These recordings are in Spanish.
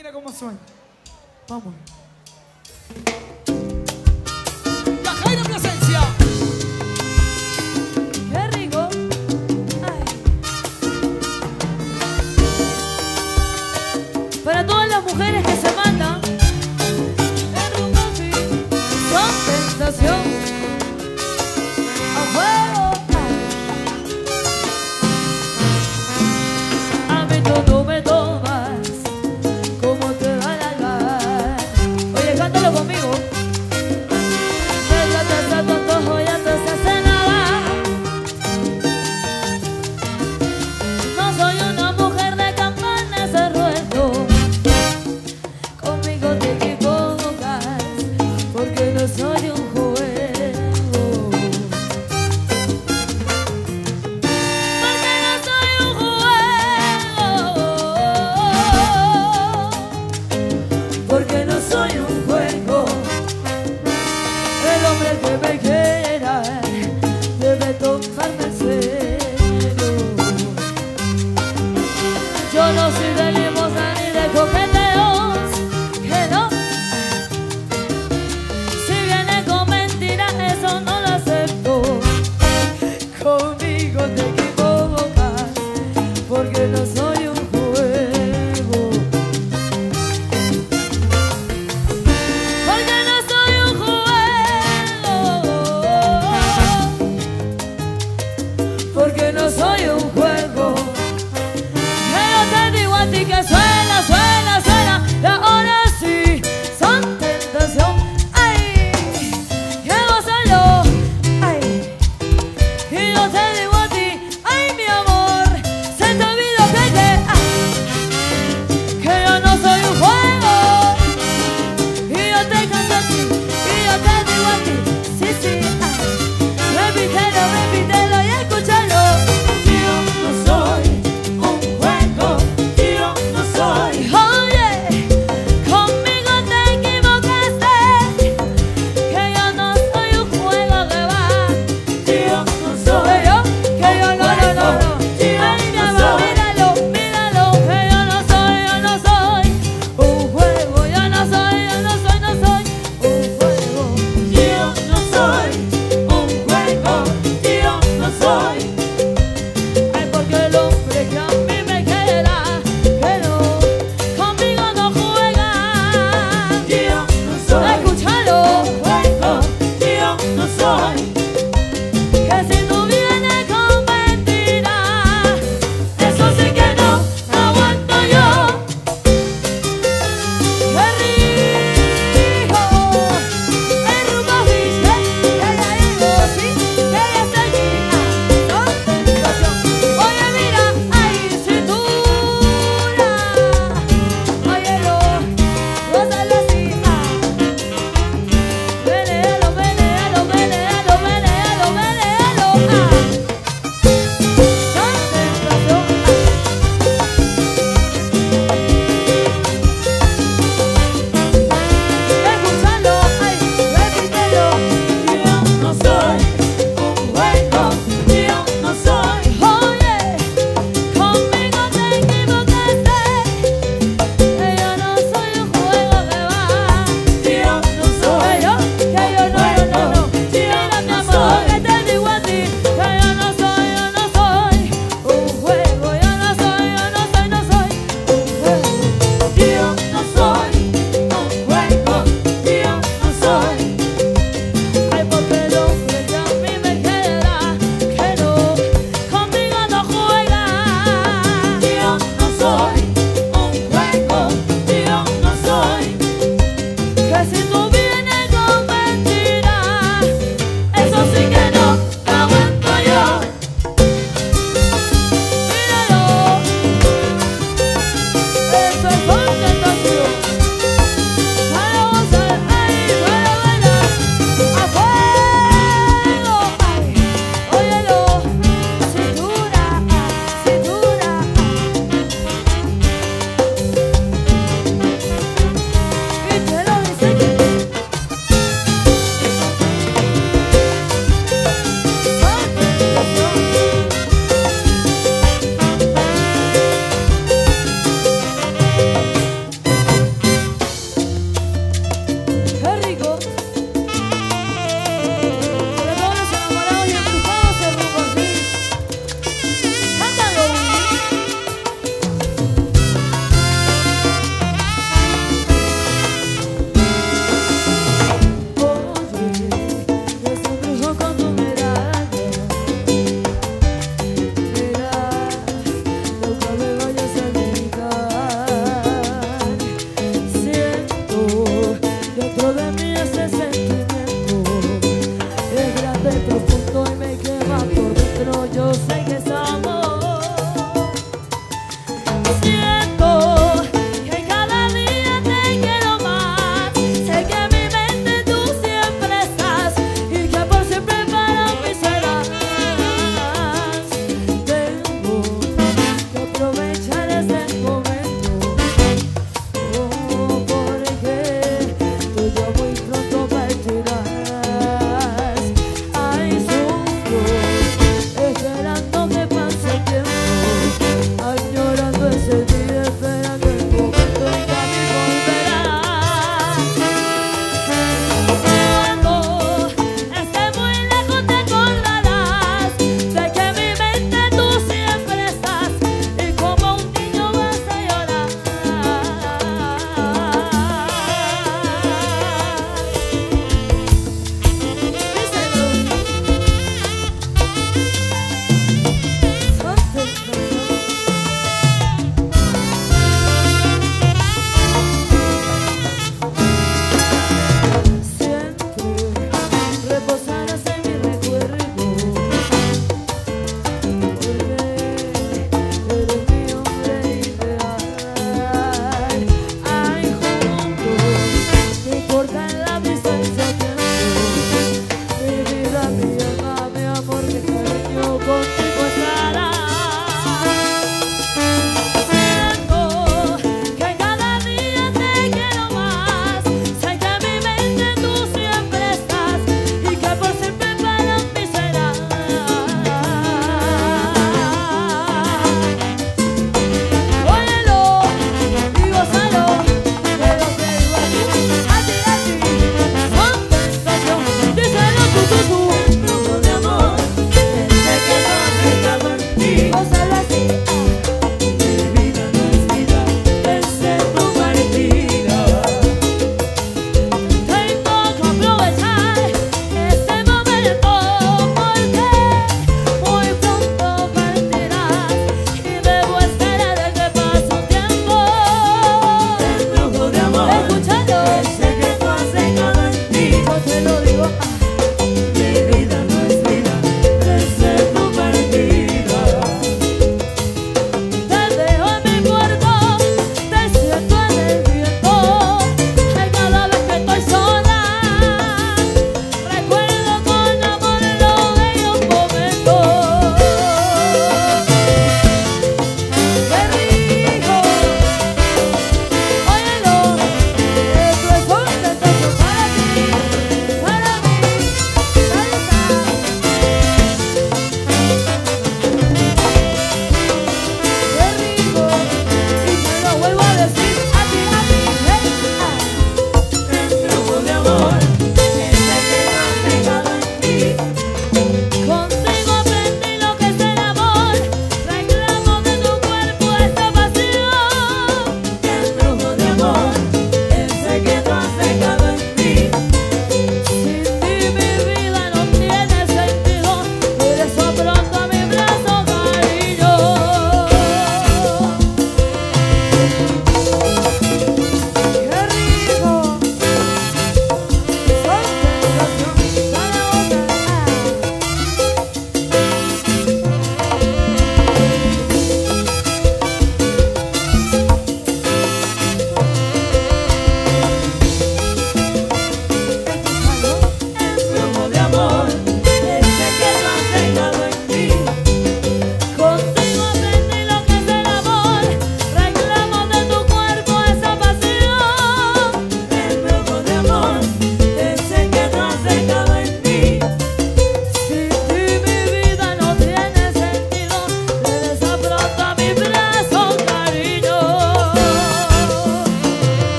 Mira cómo suena. Vamos. conmigo te quiero.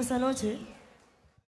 Esta noche.